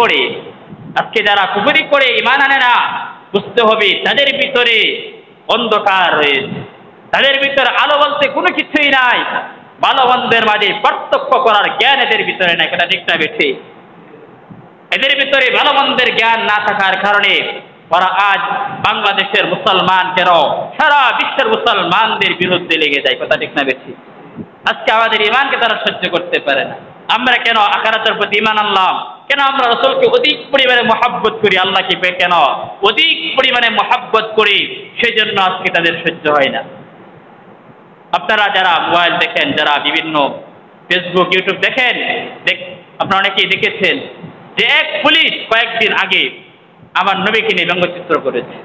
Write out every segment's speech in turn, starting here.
করে আজকে যারা কুপুরি করে ইমান আনে না, বুঝতে হবে তাদের ভিতরে অন্ধকার রয়েছে। তাদের ভিতরে আলো বলতে কোনো কিছুই নাই। ভালো মন্দের মাঝে পার্থক্য করার জ্ঞান এদের ভিতরে নাই এটা ঠিক বেঠে? এদের ভিতরে ভালো মন্দের জ্ঞান না থাকার কারণে ওরা আজ বাংলাদেশের মুসলমান কেন সারা বিশ্বের মুসলমানদের বিরুদ্ধে লেগে যায়, কথা ঠিক না বেশি আজকে আমাদের ইমানকে তারা সহ্য করতে পারে না। আমরা কেন আকারাতের প্রতি ইমান আনলাম? কেন আমরা রসুলকে অধিক পরিমাণে মহাব্বত করি, আল্লাহকে কেন? অধিক পরিমাণে মহাব্বত করি, সেজন্য আজকে তাদের সহ্য হয় না। আপনারা যারা মোবাইল দেখেন, যারা বিভিন্ন ফেসবুক, ইউটিউব দেখেন, দেখ, আপনারা অনেকেই দেখেছেন যে এক পুলিশ কয়েকদিন আগে আমার নবীকে নিয়ে ব্যঙ্গচিত্র করেছে।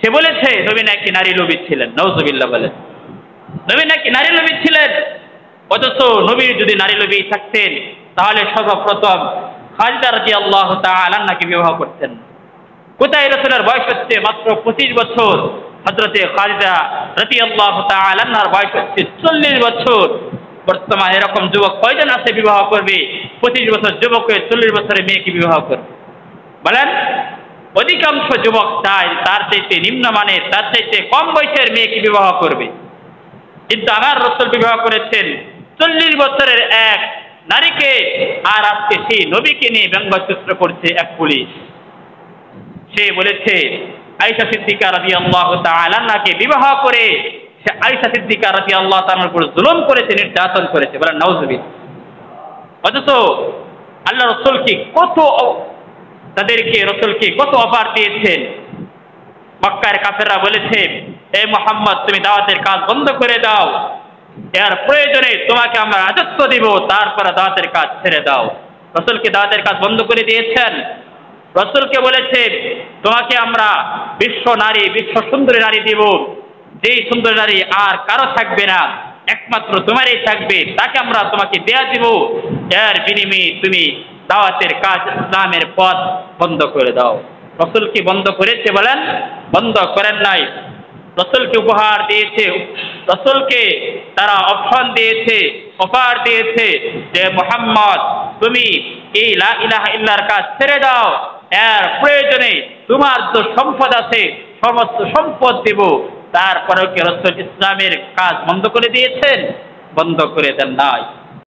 সে বলেছে, নবী নাকি নারী লোভী ছিলেন? নৌজবিল্লা বলেন। নবী নাকি নারী লোভী ছিলেন? অথচ নবী যদি নারী লোভী থাকতেন, তাহলে সর্বপ্রথম খালিদা রাজি আল্লাহ তালান্নাকে বিবাহ করতেন। কোথায় রসুলের বয়স হচ্ছে মাত্র পঁচিশ বছর? হজরতে খালিদা রতি আল্লাহ তালান্নার বয়স হচ্ছে চল্লিশ বছর। বর্তমান এরকম যুবক কয়জন আছে বিবাহ করবে? পঁচিশ বছর যুবকের চল্লিশ বছরের মেয়েকে বিবাহ করবে। বলেন, অধিকাংশ যুবক চায় তার চাইতে নিম্নমানের তার চাইতে কম বয়সের মেয়েকে বিবাহ করবে। কিন্তু আমার রসুল বিবাহ করেছেন চল্লিশ বছরের এক নারীকে আর আজকে সেই নবীকে নিয়ে ব্যঙ্গচিত্র করছে এক পুলিশ। সে বলেছে আইসা সিদ্দিকা রাজি আল্লাহ তালাকে বিবাহ করে, সে আইসা সিদ্দিকা রাজি আল্লাহ তালার উপর জুলুম করেছে, নির্যাতন করেছে। বলেন নওজবিন অথচ আল্লাহ রসুলকে কত তাদেরকে রসুলকে কত অফার দিয়েছেন? মক্কার কাফেররা বলেছে, এ মোহাম্মদ, তুমি দাওয়াতের কাজ বন্ধ করে দাও। এর প্রয়োজনে তোমাকে আমরা রাজত্ব দিব, তারপরে দাওয়াতের কাজ ছেড়ে দাও। রসুলকে দাওয়াতের কাজ বন্ধ করে দিয়েছেন। রসুলকে বলেছে, তোমাকে আমরা বিশ্ব নারী, বিশ্ব সুন্দরী নারী দিব। যেই সুন্দরী নারী আর কারও থাকবে না, একমাত্র তোমারই থাকবে, তাকে আমরা তোমাকে দেয়া দিব। এর বিনিময়ে তুমি দাওয়াতের কাজ ইসলামের পথ বন্ধ করে দাও। রসুল কি বন্ধ করেছে বলেন? বন্ধ করেন নাই। রসুলকে উপহার দিয়েছে রসুলকে তারা অপশন দিয়েছে অফার দিয়েছে যে, মোহাম্মদ, তুমি এই লা ইলাহা ইল্লার কাজ ছেড়ে দাও। এর প্রয়োজনে তোমার যে সম্পদ আছে, সমস্ত সম্পদ দেব। তারপরেও কি রসুল ইসলামের কাজ বন্ধ করে দিয়েছেন? বন্ধ করে দেন নাই।